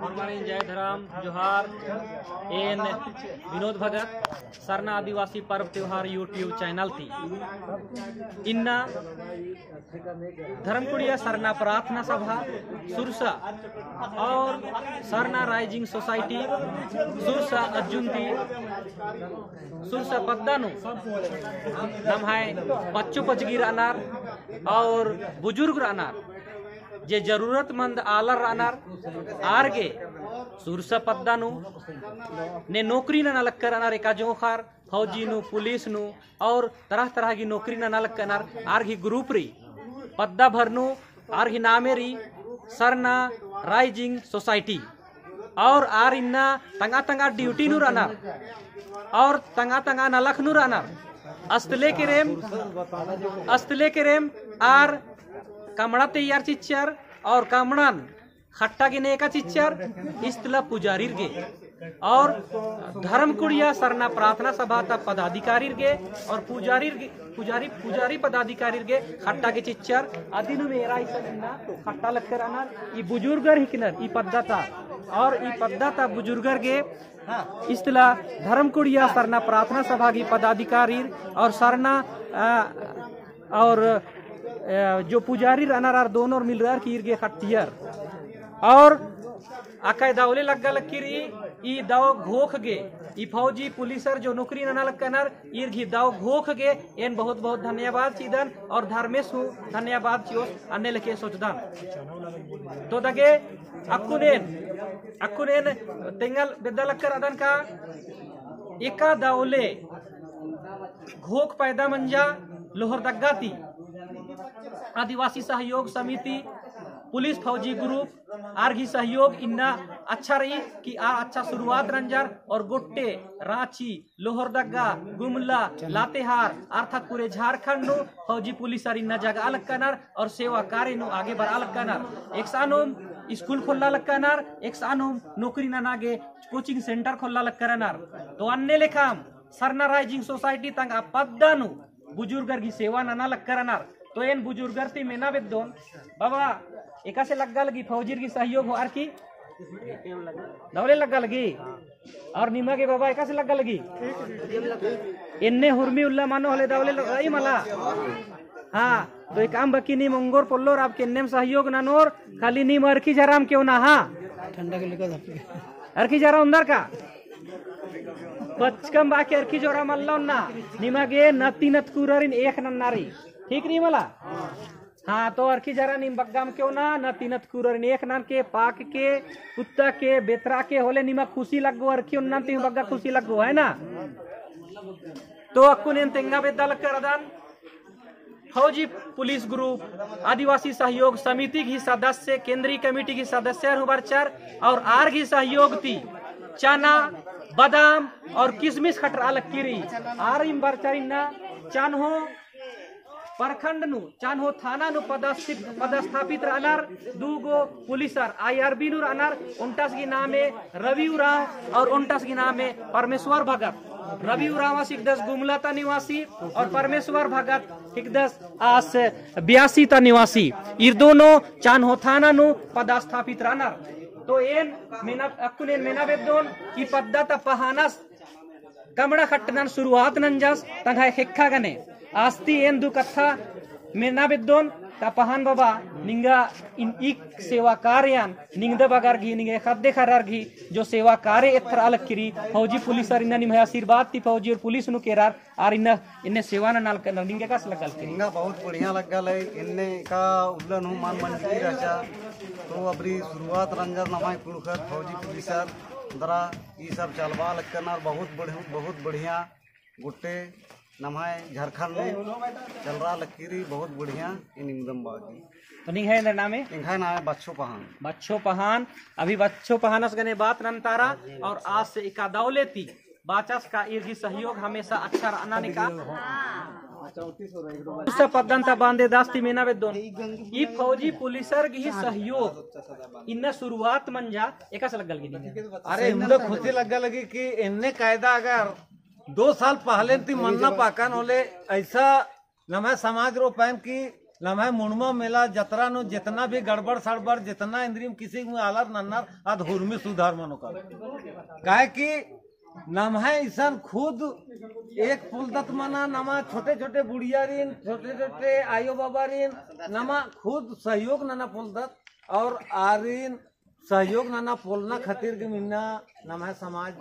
गुरबाणी जय धराम, जोहार, एन विनोद भगत, सरना आदिवासी पर्व त्योहार यूट्यूब चैनल थी इन्ना धर्मकुड़िया सरना प्रार्थना सभा, सुरसा और सरना राइजिंग सोसाइटी, सुरसा अर्जुन थी सुरसा पद्दानु, नम है बच्चों पचगिर अनार और बुज़ुर्ग अनार। जे जरूरतमंद आलर अनार आरगे सुरसा पद्दानु ने नौकरी न नलक्कर अनार एका जोखार फौजी नु, पुलिस नु, और तरह तरह की नौकरी न नलक्कर अनार आरगी ग्रुप री। पद्दा भरनु आरगी नामेरी सरना राइजिंग सोसाइटी। और आर इन्ना तंगा तंगा ड्यूटी नु अनार और तंगा तंगा नलख नु अनार अस्तले के रेम, अस्तले के रेम, आर कामड़ा तैयार चिच्चर और कामड़ान खट्टा गिने का चिच्चर, इस्तला पुजारीर गे। और धर्म कुड़िया सरना प्रार्थना सभा ता पदाधिकारी गे और पुजारी पुजारी पुजारी पदाधिकारी गे खट्टा के चिच्चर। अदिनु मेरा ना खट्टा लगकर आना ई बुजुर्गर हिकनर, ई पद्धता और ई पद्धता बुजुर्गर गे, इस्तला धर्म कुड़िया सरना प्रार्थना सभा की पदाधिकारी और सरना और जो पुजारी रनार दोनों मिल रहा की इर्गे खटियर। और आका दावले लग्गा लकीरी ई दाव घोख गे। ई फौजी पुलिसर जो नौकरी नना लक्कनर इर्घी दाव घोख गे। एन बहुत बहुत धन्यवाद चीदन, और धर्मेश हूँ धन्यवाद चियोस, अन्य लके सोचदान। तो दगे अक्कुनेन अक्कुनेन तेंगल बेद्दा लक्कर अदन का, एका दावले घोक पैदा मंजा लोहर दग्गाती। आदिवासी सहयोग समिति, पुलिस फौजी ग्रुप, आर्घी सहयोग, इन्ना अच्छा रही कि आ अच्छा शुरुआत रंजर और गुट्टे, रांची लोहरदग्गा गुमला, लातेहार, अर्थात पूरे झारखंड नु फौजी पुलिस और इन्ना जगह अलग कनर और सेवा कार्य नु आगे बढ़ा अलग कनर एक सानुम स्कूल खोलना लग कनर एक सानुम नौकरी ना नागे, कोचिंग सेंटर खोलना लग करनर। तो अन्य लेखाम सरना राइजिंग सोसाइटी तंग आप पद्दानु बुजुर्गर की सेवा नाना लग करनर। तो एन बुजुर्गर ती मेना बेदोन बाबा एका से लग्गा लगी फौजीर की सहयोग हो आर की? दौले लग्गा लगी? और निमा के बाबा एका से लग्गा लगी? इन्ने हुरमी उल्ला मानो हले दौले लगाई मला। हाँ तो एक काम बकी नी मंगोर पोल्लोर आप केन्नेम सहयोग नानोर खाली नी मरकी जराम क्यों ना हाँ? ठंडा के लेकर अरकी जरा अंदर का? बचकम बाकी अरकी जोरा मल्ला ना निमागे नती नत कुररिन एक नन्नारी। ठीक नहीं मला हाँ तो अरकी जरा निम बग्गाम क्यों ना? नती नत कुररिन एक नन के, पाक के, कुत्ता के, बेतरा के, होले निमा खुशी लगो अरकी उन्नन तीन बग्गा खुशी लगो, है ना? तो अक्कू ने तेंगा बेदा लग कर अदान फौजी पुलिस ग्रुप, आदिवासी सहयोग समिति की सदस्य, केंद्रीय कमेटी की सदस्य हुबरचर और आर की सहयोग थी चना, बादाम और किशमिश खटरा लकीरी आर इम बरचरिना चानहो प्रखंड थाना नु पदस्थित पदस्थापित रहनार, दूगो पुलिसर आईआरबी नु रहनार, उनटास की नाम है रवि उराव और उनटास की नाम है परमेश्वर भगत। रवि उरावा सिकदस गुमला निवासी और परमेश्वर भगत सिकदस आस बयासी ता निवासी। इर दोनों चानहो थाना नु पदस्थापित रहनार। तो एन मेना अकुनेन मेना बेदोन की पद्धत पहानस कमड़ा खट्टनन शुरुआत नंजस तंगाय हेक्खा गने। आस्ती एन दु कथा मेना बेदोन तपहान बाबा, निंगा इन इक सेवा कार्यान, निंगद बगार घी, निंगे खद्दे खरार घी, जो सेवा कार्य एथर अलग किरी, फौजी पुलिस और इन्ना निमय आशीर्वाद ती फौजी और पुलिस नु केरार और इन्ना, इन्ने सेवा न नाल कर निंगे कस लगल किरी। हिंगा बहुत बढ़िया लगल है, इनने का उल्लन हूँ मान मंत्री रचा तो अबरी शुरुआत रंजर नमाय कुड़खर फौजी पुलिसर दरा ये सब चलवा लगकर बहुत बढ़िया बहुत बढ़िया गुट्टे नमाय झारखंड में चल रहा लकीरी बहुत बढ़िया इन इंदम बागी। तो निंग है नाम? है इनका नाम है बच्चों पहान। बच्चो पहान अभी बच्चो पहानस गने बात रंतारा और आज से इका दौलेती बाचस का इर्गी सहयोग हमेशा अच्छा रहना निका उससे पद्धंता बांधे दास्ती मेना बेदोन। ई फौजी पुलिसर की सहयोग। इन्ना शुरुआत मंजा एका से लगल गिनी अरे मुझे खुशी लगा लगी कि इनने कायदा अगर दो साल पहले थी मन्ना पाकन होले ऐसा नमे समाज रो पैन की लम्हे मुणमा मेला जतरा नु जितना भी गड़बड़ सड़बड़ जितना इंद्रियम किसी में आलर नन्नर अध हुर्मी सुधार मनो कर। काहे कि नमहे ईसन खुद एक पुलदत मना नमा छोटे छोटे बुढ़िया रिन छोटे छोटे आयो बाबा रिन नमा खुद सहयोग नना पुलदत और आरिन सहयोग नाना पोलना खातिर के मिलना, नमः समाज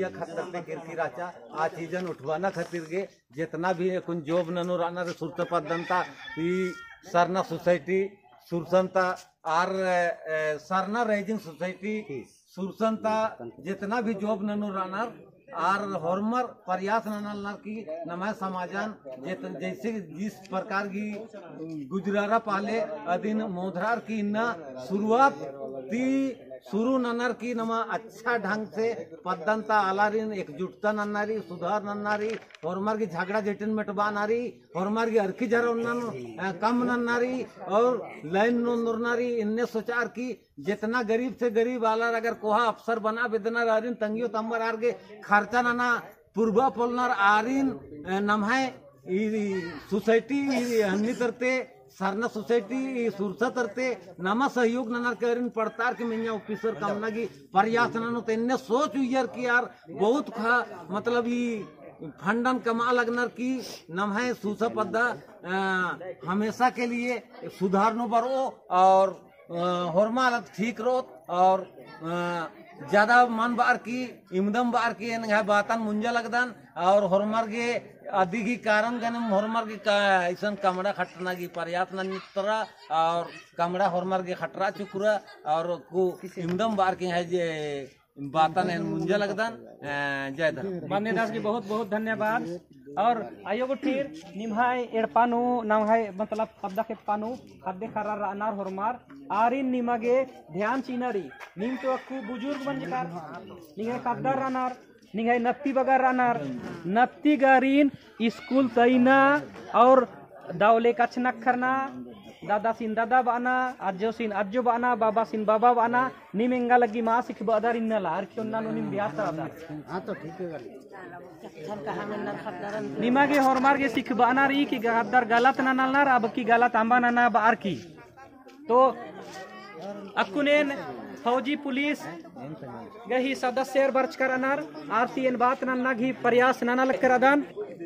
या खतर पे कीर्ति राचा, आ चीजन उठवाना खातिर के जितना भी कुन जोब ननु राना रे सुरत पदंता ई सरना सोसाइटी, सुरसंता, आर सरना राइजिंग सोसाइटी, सुरसंता, जितना भी जॉब ननु राना, आर हॉर्मर प्रयास ननल की नमः समाजन जैसे जिस प्रकार की गुजरारा पाले अधीन मोधरार की न, शुरुआत ती नन्नर की नमा अच्छा ढंग से पद्धनता आलारीन, एकजुटता नन्नारी, सुधार नन्नारी, हॉर्मर की झगड़ा जेटिन मिटबा नारी, हॉर्मर की अरखी जरा कम नन्नारी, और लाइन नोंदनारी इनने सोचार की जितना गरीब से गरीब आलार अगर कोहा अफसर बना बेदना आरिन तंगियो तंबर आर के खर्चा नाना पूर्वा पोलनार आरिन नमहे सोसाइटी हन्नी तरते सरना सोसाइटी सुरसा तरते नमा सहयोग ननर करिन पड़तार के मिन्या ऑफिसर कामना की प्रयास ननो तेने सोच उयर की यार बहुत खा मतलब ई फंडन कमा लगनर की नम है सुसा पद्दा हमेशा के लिए सुधार नो बरो और होरमा ठीक रो और अ, ज़्यादा मन बार की, इमदम बार की बातन मुंजा लगदन, और होरमर के आदि की कारण गन, होरमर के ऐसन कमरा खटना की पर्याप्त नित्रा, और कमरा होरमर के खटरा चुकुरा, और को इमदम बार की है जे बातन मुंजा लगदन जय धन मान्य दास जी बहुत बहुत धन्यवाद। और आयोग टीर, निम्हाय एड़पानु, नामहाय मतलब पद्दा के पानु हद्दे खरा रानार होरमार आरिन निमगे ध्यान चीनरी निम तो अक्कू बुज़ुर्ग बन जकार निगे कद्दार रानार निगे नत्ती बगार रानार नत्ती गारीन, स्कूल तैना, और दावले कचनक करना दादा सिन दादा बाना आजो सिन आजो बाना बाबा सिन बाबा बाना निमेंगा लगी मा सिख बदर इन्नला आर क्यों ना निम बिहार ता निमागे हॉर्मार्गे सिख बानारी की गद्दार गलत ना नलनार अब की गलत अंबा ना ना बार की। तो अकुनेन फौजी पुलिस गही सदस्य बर्च करनार आरती एन बात नन्ना घी प्रयास ननल करदन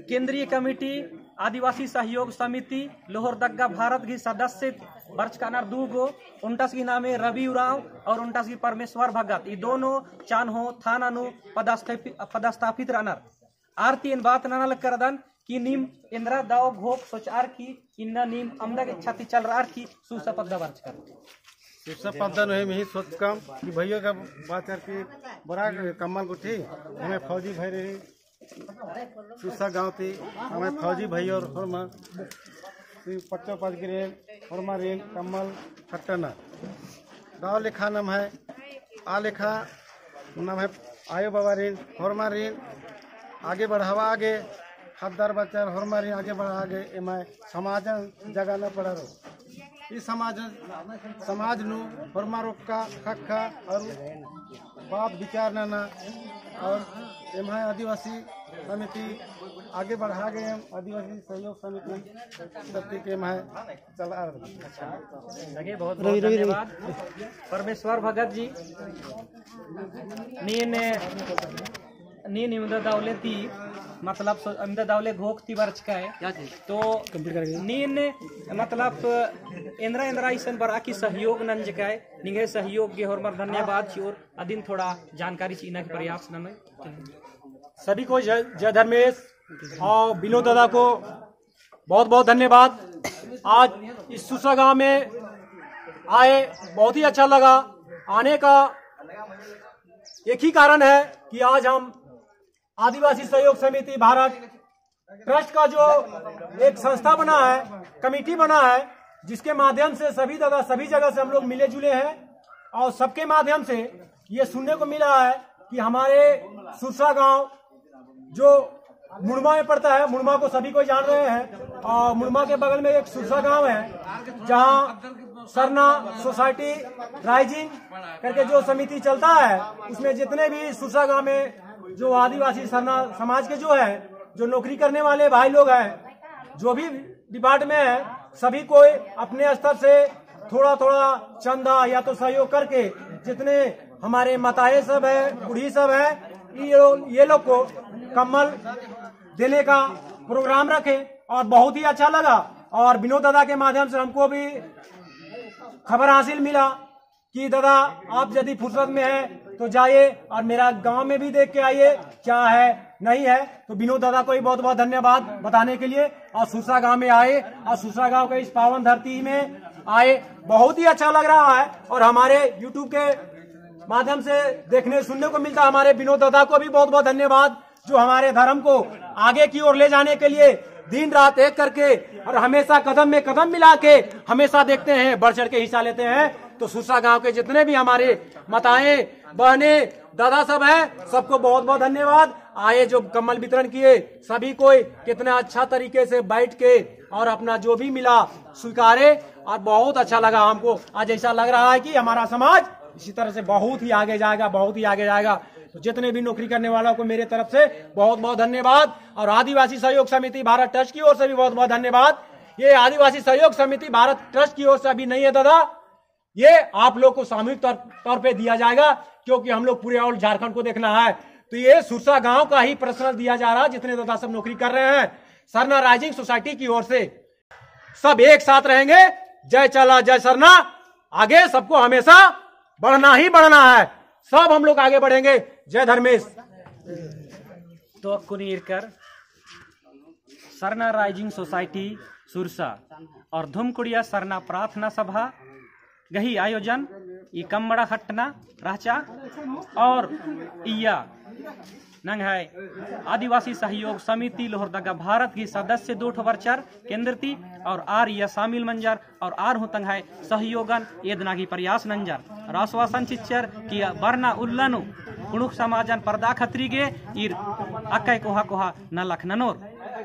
केंद्रीय कमेटी आदिवासी सहयोग समिति लोहरदग्गा भारत की सदस्य बर्च करनार दू गो उनटस की नामे रवि उराव और उनटस की परमेश्वर भगत। ये दोनों चान हो थानानु पदस्थापित पदस्थापित रहनार। आरती इन बात ननल करदन कि नीम इंद्रा दाव घोक सोचार की इन्ना नीम अमदा के छाती चल रहा की सुसपद वर्च कर। सब पद्धन है यही सोच काम कि भैया का बात है कि बड़ा कमल थी हमें फौजी भाई रही। सुरसा गाँव थी, हमारे फौजी भाई और फर्मा पच्चो पाँच ग्रेन, फर्मा रेल कमल, खट्टाना। गाँव लेखा नाम है, आ लेखा नाम है आयो बाबा रेल फर्मा रेल आगे बढ़ावा आगे हददार बच्चा हरमा रेन आगे बढ़ा आगे एम आई समाज जगह न पड़ा रो इस समाज समाज नु रोक का खखा और बाप विचार नाना और एम आदिवासी समिति आगे बढ़ा गए हम आदिवासी सहयोग समिति सबके के एम्हा चला लगे बहुत बहुत धन्यवाद। परमेश्वर भगत जी नीन नीन इमदा दावले ती मतलब सो- दावले घोक ती वर्ष का है। तो नीन मतलब इंद्रा इंद्रा ईसन बरा की सहयोग नंज का है। निगे सहयोग के और धन्यवाद और अदिन थोड़ा जानकारी चीना के प्रयास न में सभी को जय धर्मेश और विनोद दादा को बहुत बहुत धन्यवाद। आज इस सुसा गाँव में आए, बहुत ही अच्छा लगा। आने का एक ही कारण है कि आज हम आदिवासी सहयोग समिति भारत ट्रस्ट का जो एक संस्था बना है, कमेटी बना है, जिसके माध्यम से सभी जगह सभी जगह से हम लोग मिले जुले हैं और सबके माध्यम से ये सुनने को मिला है कि हमारे सुरसा गाँव जो मुड़मा में पड़ता है, मुड़मा को सभी को जान रहे हैं, और मुड़मा के बगल में एक सुरसा गाँव है, जहाँ सरना सोसाइटी राइजिंग करके जो समिति चलता है, उसमें जितने भी सुरसा गाँव में जो आदिवासी सरना समाज के जो है, जो नौकरी करने वाले भाई लोग हैं, जो भी डिपार्टमेंट है, सभी को अपने स्तर से थोड़ा थोड़ा चंदा या तो सहयोग करके जितने हमारे मताए सब है, बूढ़ी सब है ये लोग ये लोग को कम्बल देने का प्रोग्राम रखे और बहुत ही अच्छा लगा। और विनोद दादा के माध्यम से हमको भी खबर हासिल मिला कि दादा, आप यदि फुर्सत में है तो जाइए और मेरा गाँव में भी देख के आइए, क्या है, नहीं है। तो विनोद दादा को भी बहुत बहुत धन्यवाद बताने के लिए। और सुसरा गाँव में आए और सुसरा गाँव के इस पावन धरती में आए। बहुत ही अच्छा लग रहा है और हमारे यूट्यूब के माध्यम से देखने सुनने को मिलता हमारे विनोद दादा को भी बहुत बहुत धन्यवाद, जो हमारे धर्म को आगे की ओर ले जाने के लिए दिन रात एक करके और हमेशा कदम में कदम मिला के हमेशा देखते हैं, बढ़ चढ़ के हिस्सा लेते हैं। तो सुरसा गाँव के जितने भी हमारे माताएँ, बहने, दादा सब हैं, सबको बहुत बहुत धन्यवाद। आए जो कम्बल वितरण किए, सभी को कितना अच्छा तरीके से बैठ के और अपना जो भी मिला, स्वीकारे और बहुत अच्छा लगा हमको। आज ऐसा लग रहा है कि हमारा समाज इसी तरह से बहुत ही आगे जाएगा, बहुत ही आगे जाएगा। तो जितने भी नौकरी करने वालों को मेरे तरफ़ से बहुत बहुत धन्यवाद। और आदिवासी सहयोग समिति भारत ट्रस्ट की ओर से भी बहुत बहुत धन्यवाद। ये आदिवासी सहयोग समिति भारत ट्रस्ट की ओर से अभी नहीं है, दादा। ये आप लोग को सामूहिक तौर तौर पे दिया जाएगा, क्योंकि हम लोग पूरे ऑल झारखंड को देखना है। तो ये सुरसा गाँव का ही पर्सनल दिया जा रहा है जितने दादा सब नौकरी कर रहे हैं। सरना राइजिंग सोसाइटी की ओर से सब एक साथ रहेंगे। जय चला, जय सरना। आगे सबको हमेशा बढ़ना ही बढ़ना है। सब हम लोग आगे बढ़ेंगे। जय धर्मेश। तो कुनीरकर, सरना राइजिंग सोसाइटी, सुरसा, और धूमकुड़िया सरना प्रार्थना सभा गही आयोजन, ई कमड़ा हटना राचा और इया नंग है। आदिवासी सहयोग समिति लोहरदगा भारत की सदस्य दो वर्चर केंद्र थी और आर यह शामिल मंजर और आर हुतंग है। सहयोगन एदना की प्रयास नंजर। राश्वासन चिच्चर कि बरना उल्लनु। कुणुक समाजन पर्दा खतरी गे इर अक्कै कोहा कोहा न लख ननोर।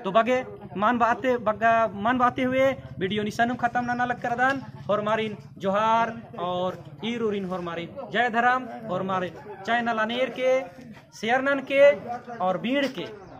तो बगे, मान बाते बगा मान बाते हुए वीडियो निशानु खत्म ना लग कर दान और मारिन जोहार और ईरुरिन और मारिन। जय धर्म और मारे चैनल नलानेर के शेयरनन के और बीड़ के।